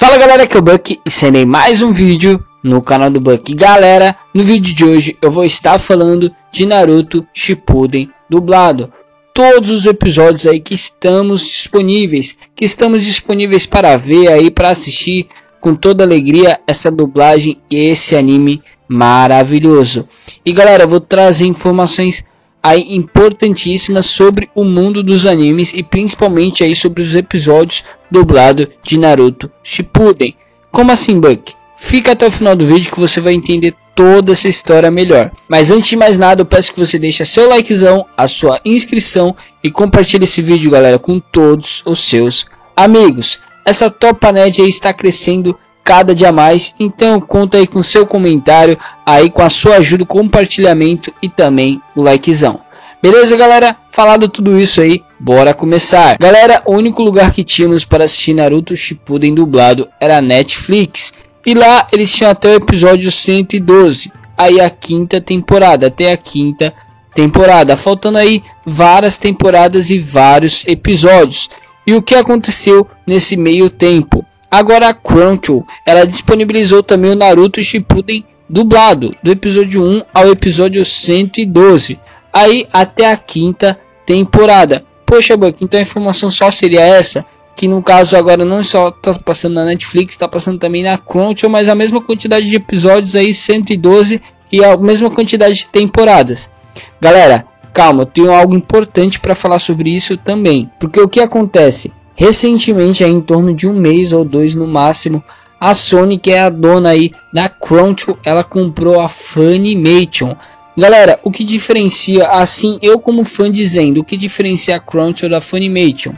Fala galera, aqui é o Buck e serei mais um vídeo no canal do Buck. Galera, no vídeo de hoje eu vou estar falando de Naruto Shippuden dublado. Todos os episódios aí que estamos disponíveis, que estamos disponíveis para ver aí, para assistir com toda alegria essa dublagem e esse anime maravilhoso. E galera, eu vou trazer informações aí importantíssimas sobre o mundo dos animes e principalmente aí sobre os episódios dublado de Naruto Shippuden. Como assim, Buck? Fica até o final do vídeo que você vai entender toda essa história melhor. Mas antes de mais nada, eu peço que você deixe seu likezão, a sua inscrição e compartilhe esse vídeo, galera, com todos os seus amigos. Essa Topanet aí está crescendo cada dia mais. Então conta aí com seu comentário, aí com a sua ajuda, compartilhamento e também o likezão. Beleza, galera? Falado tudo isso aí, bora começar. Galera, o único lugar que tínhamos para assistir Naruto Shippuden dublado era a Netflix. E lá eles tinham até o episódio 112. Aí a quinta temporada, até a quinta temporada. Faltando aí várias temporadas e vários episódios. E o que aconteceu nesse meio tempo? Agora a Crunchyroll, ela disponibilizou também o Naruto Shippuden dublado, do episódio 1 ao episódio 112, aí até a quinta temporada. Poxa, Buck, então a informação só seria essa? Que no caso agora não só está passando na Netflix, está passando também na Crunchyroll, mas a mesma quantidade de episódios aí, 112 e a mesma quantidade de temporadas. Galera, calma, eu tenho algo importante para falar sobre isso também, porque o que acontece? Recentemente, em torno de um mês ou dois no máximo, a Sony, que é a dona aí da Crunchyroll, ela comprou a Funimation. Galera, o que diferencia, assim, eu como fã dizendo, o que diferencia a Crunchyroll da Funimation?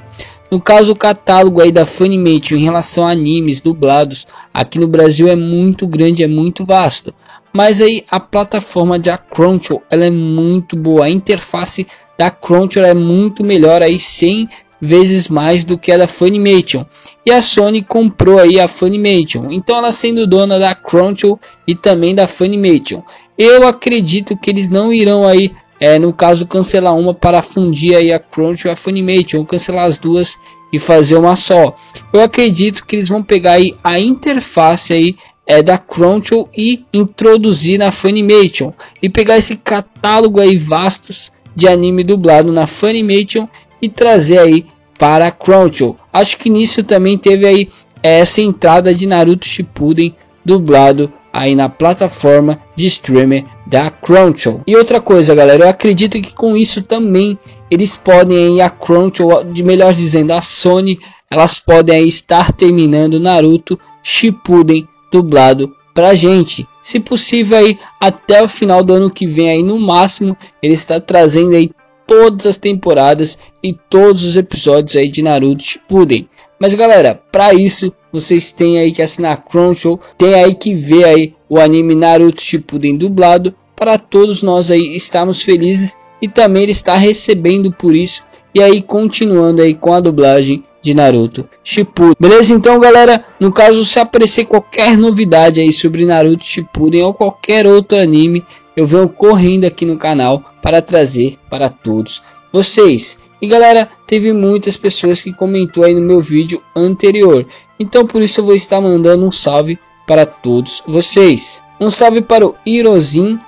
No caso, o catálogo aí da Funimation em relação a animes dublados aqui no Brasil é muito grande, é muito vasto. Mas aí a plataforma da Crunchyroll, ela é muito boa, a interface da Crunchyroll é muito melhor aí sem vezes mais do que a da Funimation. E a Sony comprou aí a Funimation. Então ela sendo dona da Crunchyroll e também da Funimation. Eu acredito que eles não irão aí, é, no caso, cancelar uma para fundir aí a Crunchyroll e a Funimation, cancelar as duas e fazer uma só. Eu acredito que eles vão pegar aí a interface aí é da Crunchyroll e introduzir na Funimation e pegar esse catálogo aí vastos de anime dublado na Funimation e trazer aí para Crunchyroll. Acho que nisso também teve aí essa entrada de Naruto Shippuden dublado aí na plataforma de streamer da Crunchyroll. E outra coisa, galera, eu acredito que com isso também eles podem aí a Crunchyroll, de melhor dizendo, a Sony, elas podem aí estar terminando Naruto Shippuden dublado pra gente. Se possível aí até o final do ano que vem aí no máximo, ele está trazendo aí todas as temporadas e todos os episódios aí de Naruto Shippuden. Mas galera, para isso vocês têm aí que assinar Crunchyroll, tem aí que ver aí o anime Naruto Shippuden dublado para todos nós aí estarmos felizes e também ele está recebendo por isso e aí continuando aí com a dublagem de Naruto Shippuden. Beleza? Então, galera, no caso se aparecer qualquer novidade aí sobre Naruto Shippuden ou qualquer outro anime, eu venho correndo aqui no canal para trazer para todos vocês. E galera, teve muitas pessoas que comentou aí no meu vídeo anterior. Então por isso eu vou estar mandando um salve para todos vocês. Um salve para o Irozin,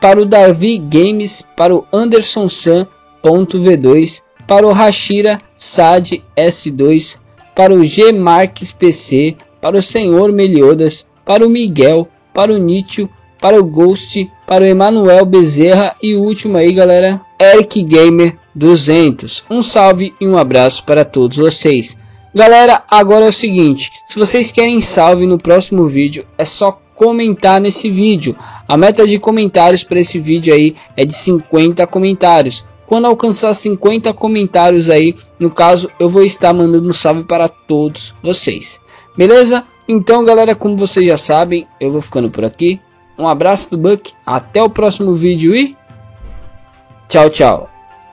para o Davi Games, para o Anderson San V2, para o Hashira Sad S2, para o G Marques PC, para o Senhor Meliodas, para o Miguel, para o Nítio, para o Ghost, para o Emanuel Bezerra e o último aí, galera, Eric Gamer 200. Um salve e um abraço para todos vocês. Galera, agora é o seguinte, se vocês querem salve no próximo vídeo, é só comentar nesse vídeo. A meta de comentários para esse vídeo aí é de 50 comentários. Quando alcançar 50 comentários aí, no caso, eu vou estar mandando um salve para todos vocês. Beleza? Então, galera, como vocês já sabem, eu vou ficando por aqui. Um abraço do Buck, até o próximo vídeo e tchau, tchau.